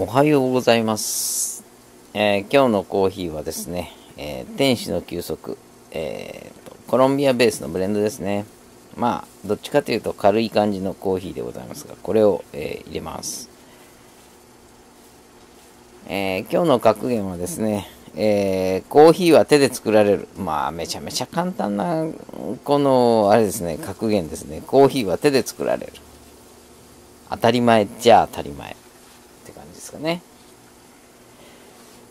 おはようございます、えー今日のコーヒーはですね、えー天使の休息、えーとコロンビアベースのブレンドですね。まあどっちかというと軽い感じのコーヒーでございますがこれを、えー入れます、え今日の格言はですね、えーコーヒーは手で作られる。まあめちゃめちゃ簡単なこのあれですね格言ですね。コーヒーは手で作られる。当たり前じゃ当たり前。ですかね。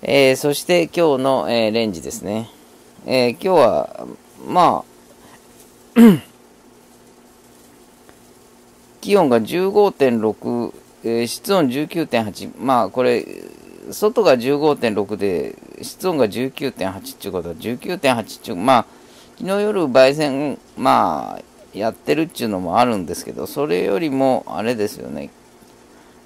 えーそして今日の、えーレンジですね。えー今日は、まあ、気温が15.6、えー室温19.8、まあこれ、外が15.6で、室温が19.8っていうことは19.8っていう、まあ、昨日夜焙煎、まあ、やってるっていうのもあるんですけど、それよりも、あれですよね、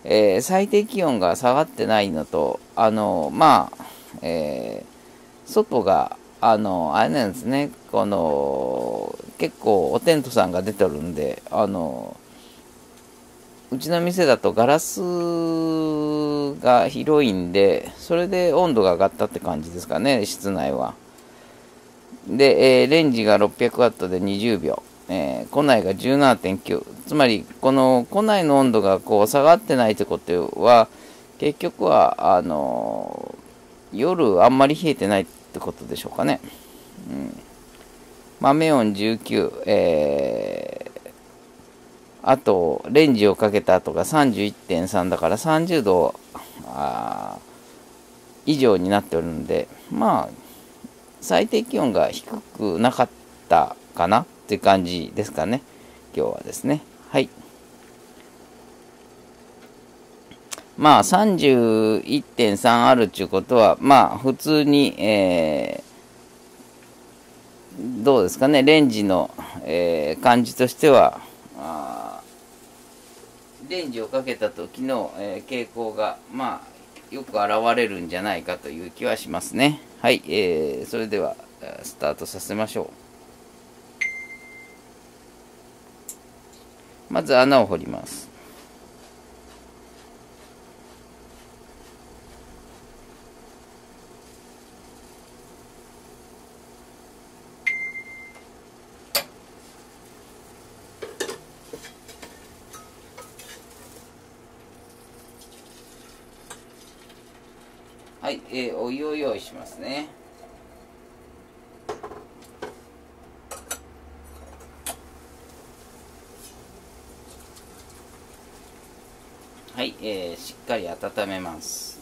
えー最低気温が下がってないのと、あの、まあ、えー外が、あの、あれなんですね、この、結構おテントさんが出てるんで、あの、うちの店だとガラスが広いんで、それで温度が上がったって感じですかね、室内は。で、えーレンジが600ワットで20秒、えー庫内が17.9。つまり、この庫内の温度がこう下がってないってことは、結局は、あのー夜あんまり冷えてないってことでしょうかね。うん、豆温19、えーあと、レンジをかけた後が31.3だから30度以上になっておるんで、まあ、最低気温が低くなかったかなって感じですかね。今日はですね。はい。まあ、31.3あるっていうことは、まあ、普通に、えーどうですかね、レンジの、えー感じとしては、レンジをかけた時の、えー傾向が、まあ、よく現れるんじゃないかという気はしますね。はい、えーそれでは、スタートさせましょう。まず穴を掘ります。はい、えーお湯を用意しますね。はい、えーしっかり温めます。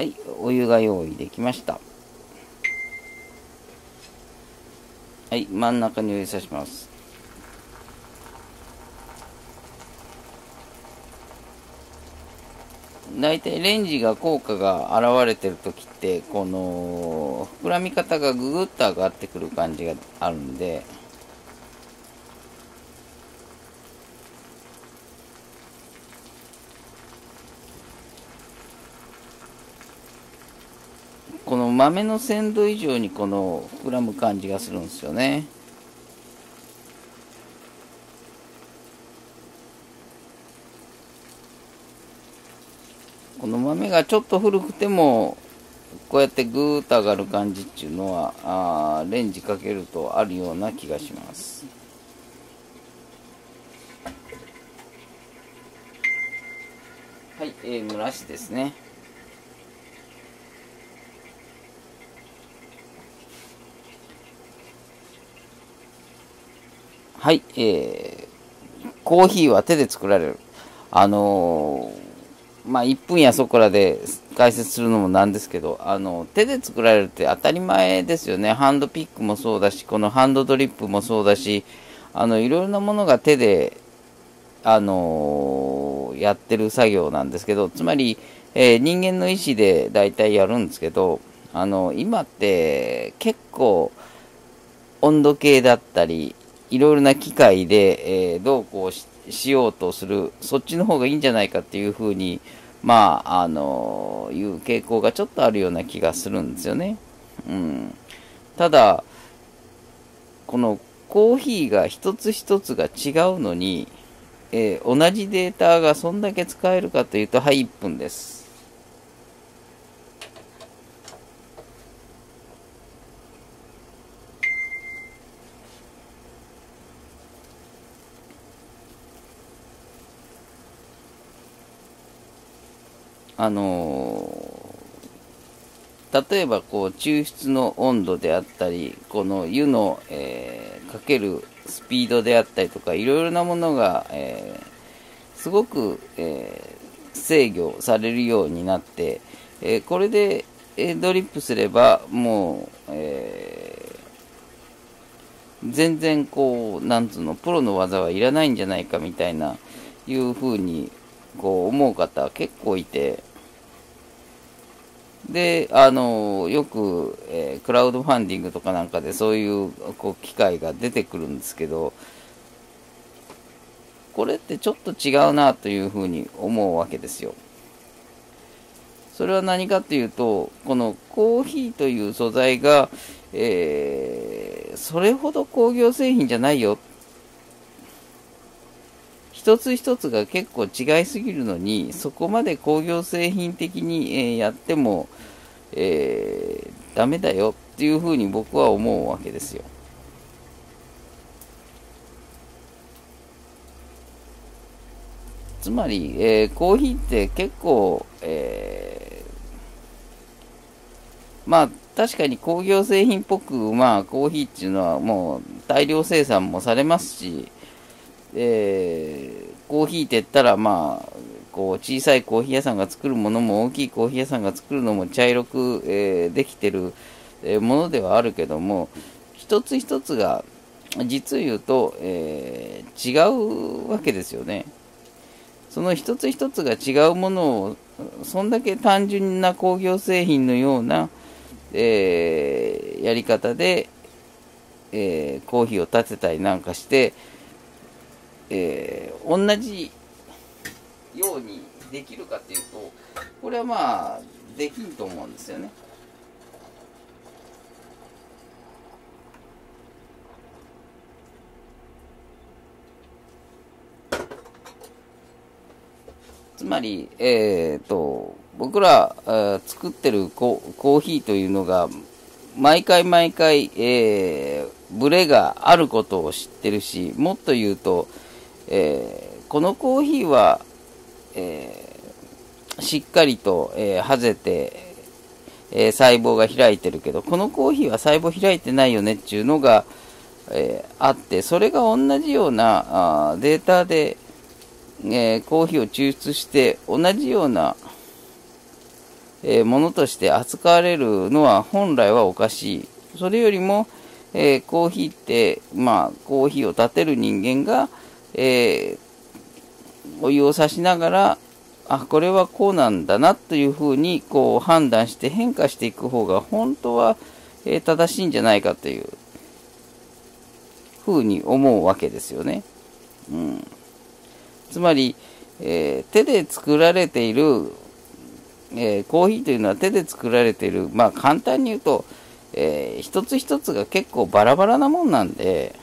はい、お湯が用意できました。はい、真ん中に入れさします。大体レンジが効果が現れてる時ってこの膨らみ方がぐぐっと上がってくる感じがあるんでこの豆の鮮度以上にこの膨らむ感じがするんですよねこの豆がちょっと古くてもこうやってぐーっと上がる感じっていうのはあレンジかけるとあるような気がしますはい、えー、蒸らしですね。はい、えー、コーヒーは手で作られる。あのー、まあ、1分やそこらで解説するのもなんですけど、あの、手で作られるって当たり前ですよね。ハンドピックもそうだし、このハンドドリップもそうだし、あの、いろいろなものが手で、あのー、やってる作業なんですけど、つまり、えー、人間の意思で大体やるんですけど、あの、今って結構温度計だったり、いろいろな機械で、えー、どうこうしようとする、そっちの方がいいんじゃないかっていうふうに、まあ、あの、いう傾向がちょっとあるような気がするんですよね。うん。ただ、このコーヒーが一つ一つが違うのに、えー、同じデータがそんだけ使えるかというと、はい、1分です。あの例えばこう抽出の温度であったりこの湯の、えー、かけるスピードであったりとかいろいろなものが、えー、すごく、え、制御されるようになって、えこれで、えドリップすればもう、え全然こうなんつうのプロの技はいらないんじゃないかみたいないうふうにこう思う方結構いてで、あの、よく、えー、クラウドファンディングとかなんかでそういうこう機会が出てくるんですけど、これってちょっと違うなというふうに思うわけですよ。それは何かっていうと、このコーヒーという素材が、えー、それほど工業製品じゃないよ一つ一つが結構違いすぎるのに、そこまで工業製品的に、えー、やっても、えー、ダメだよっていうふうに僕は思うわけですよ。つまり、えー、コーヒーって結構、えー、まあ確かに工業製品っぽく、まあコーヒーっていうのはもう大量生産もされますし、えー、コーヒーって言ったら、まあ、こう小さいコーヒー屋さんが作るものも大きいコーヒー屋さんが作るのも茶色く、えー、できてる、えものではあるけども一つ一つが実言うと、えー、違うわけですよね。その一つ一つが違うものをそんだけ単純な工業製品のような、えー、やり方で、えー、コーヒーを立てたりなんかして、えー、同じようにできるかっていうとこれはまあできんと思うんですよね。つまり、えーと、僕ら作ってるコーヒーというのが毎回毎回、えー、ブレがあることを知ってるしもっと言うとえー、このコーヒーは、えー、しっかりと、えー、はぜて、え細胞が開いてるけど、このコーヒーは細胞開いてないよねっていうのが、えあって、それが同じようなあデータで、えコーヒーを抽出して、同じような、えものとして扱われるのは本来はおかしい。それよりも、えコーヒーって、まあ、コーヒーを立てる人間が、えー、お湯を差しながら、あ、これはこうなんだなというふうにこう判断して変化していく方が本当は、え、正しいんじゃないかというふうに思うわけですよね。うん、つまり、えー、手で作られている、えー、コーヒーというのは手で作られている、まあ簡単に言うと、えー、一つ一つが結構バラバラなもんなんで、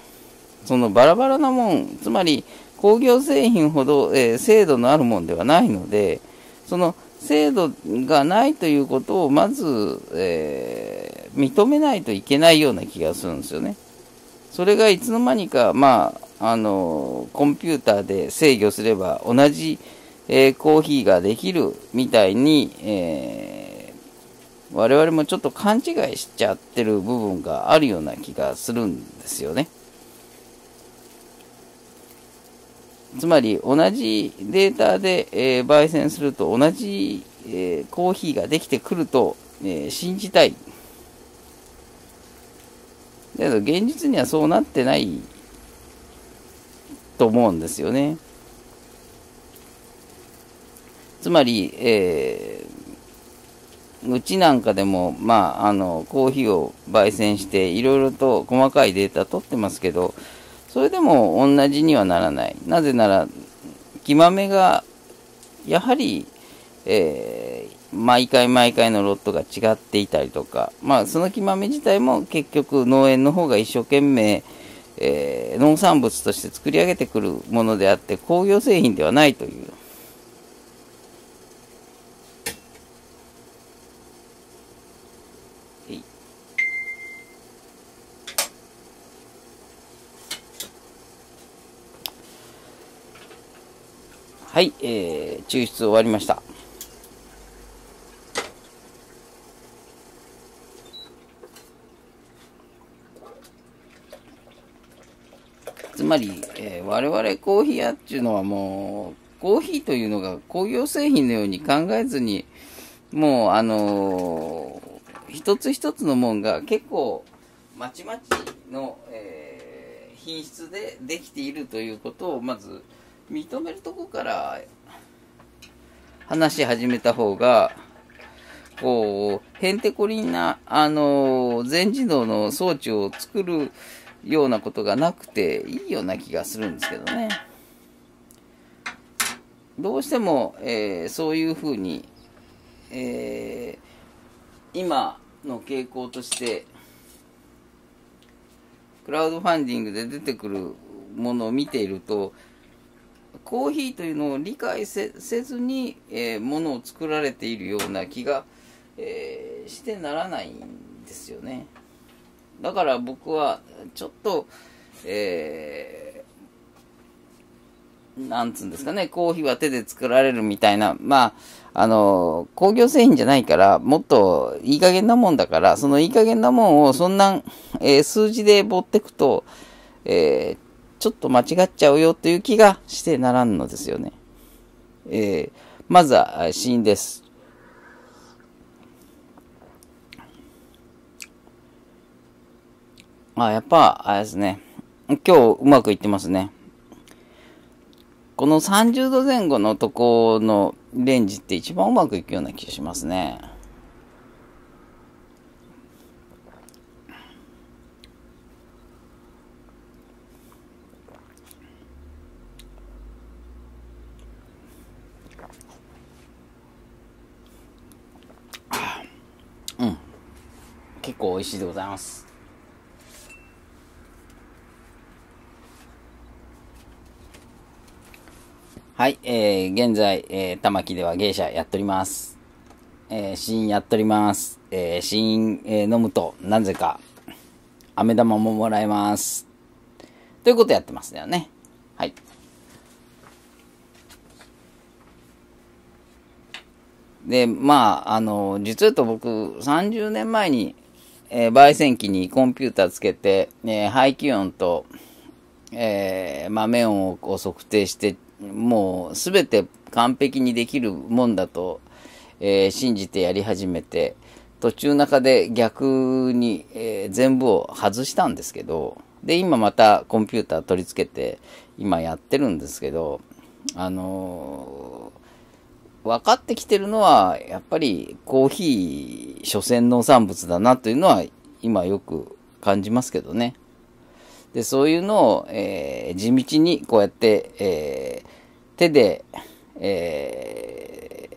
そのバラバラなもん、つまり工業製品ほど、えー、精度のあるもんではないので、その精度がないということをまず、えー、認めないといけないような気がするんですよね。それがいつの間にか、まあ、あのコンピューターで制御すれば同じ、えー、コーヒーができるみたいに、えー、我々もちょっと勘違いしちゃってる部分があるような気がするんですよね。つまり同じデータで、えー、焙煎すると同じ、えー、コーヒーができてくると、えー、信じたい。だけど現実にはそうなってないと思うんですよね。つまり、えー、うちなんかでも、まあ、あの、コーヒーを焙煎して、いろいろと細かいデータ取ってますけど、それでも同じにはならない。なぜなら、木豆が、やはり、えー、毎回毎回のロットが違っていたりとか、まあ、その木豆自体も結局農園の方が一生懸命、えー、農産物として作り上げてくるものであって、工業製品ではないという。はい、えー、抽出終わりました。つまり、えー、我々コーヒー屋っていうのはもう、コーヒーというのが工業製品のように考えずに、もう、あのー、一つ一つのもんが結構、まちまちの、えー、品質でできているということを、まず、認めるとこから話し始めた方が、こう、へんてこりんな、あの、全自動の装置を作るようなことがなくていいような気がするんですけどね。どうしても、えー、そういうふうに、えー、今の傾向として、クラウドファンディングで出てくるものを見ていると、コーヒーというのを理解せずに、えー、ものを作られているような気が、えー、してならないんですよね。だから僕はちょっと、えー、なんつうんですかね、コーヒーは手で作られるみたいな、まあ、あの、工業製品じゃないから、もっといい加減なもんだから、そのいい加減なもんをそんな、えー、数字で持ってくと、えー、ちょっと間違っちゃうよという気がしてならんのですよね。えー、まずは死因です。あ、やっぱ、あれですね。今日うまくいってますね。この30度前後のとこのレンジって一番うまくいくような気がしますね。結構美味しいでございます。はい、えー、現在、えー、玉木では芸者やっております。えー、試飲やっております。えー、試飲、えー、飲むと、なぜか、飴玉ももらえます。ということやってますよね。はい。で、まあ、あの、実はと僕、30年前に、えー、焙煎機にコンピューターつけて、えー、排気音と、えー、豆音を測定して、もうすべて完璧にできるもんだと、えー、信じてやり始めて、途中中で逆に、えー、全部を外したんですけど、で、今またコンピューター取り付けて、今やってるんですけど、あの分かってきてるのは、やっぱりコーヒー、所詮農産物だなというのは、今よく感じますけどね。で、そういうのを、えー、地道にこうやって、えー、手で、え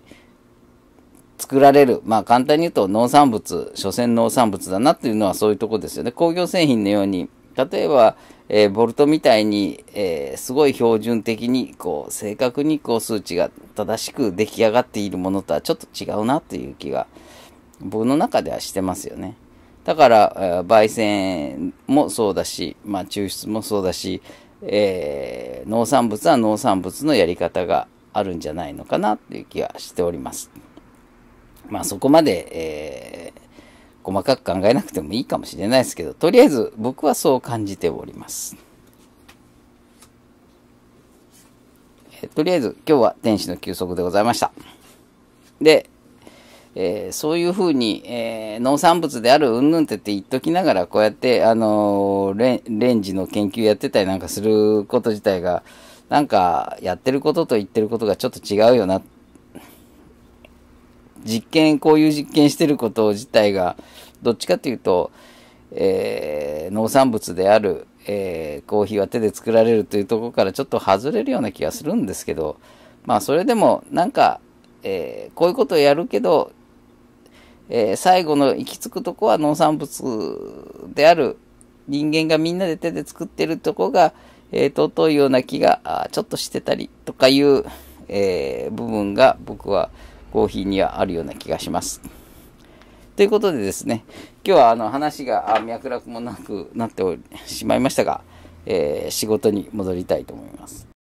ー、作られる。まあ簡単に言うと農産物、所詮農産物だなっていうのはそういうとこですよね。工業製品のように、例えば、えー、ボルトみたいに、えー、すごい標準的に、こう、正確にこう数値が正しく出来上がっているものとはちょっと違うなという気が、僕の中ではしてますよね。だから、えー、焙煎もそうだし、まあ、抽出もそうだし、え、農産物は農産物のやり方があるんじゃないのかなっていう気がしております。まあそこまで、えー、細かく考えなくてもいいかもしれないですけど、とりあえず僕はそう感じております。えとりあえず今日は天使の休息でございました。で、えー、そういうふうに、えー、農産物であるうんぬんってって言っときながら、こうやって、あのー、レレンジの研究やってたりなんかすること自体が、なんか、やってることと言ってることがちょっと違うよな。実験、こういう実験してること自体が、どっちかというと、えー、農産物である、えー、コーヒーは手で作られるというところからちょっと外れるような気がするんですけど、まあそれでもなんか、えー、こういうことをやるけど、えー、最後の行き着くとこは農産物である人間がみんなで手で作ってるとこが、えー、尊いような気がちょっとしてたりとかいう、えー、部分が僕はコーヒーにはあるような気がします。ということでですね、今日はあの話が脈絡もなくなってしまいましたが、えー、仕事に戻りたいと思います。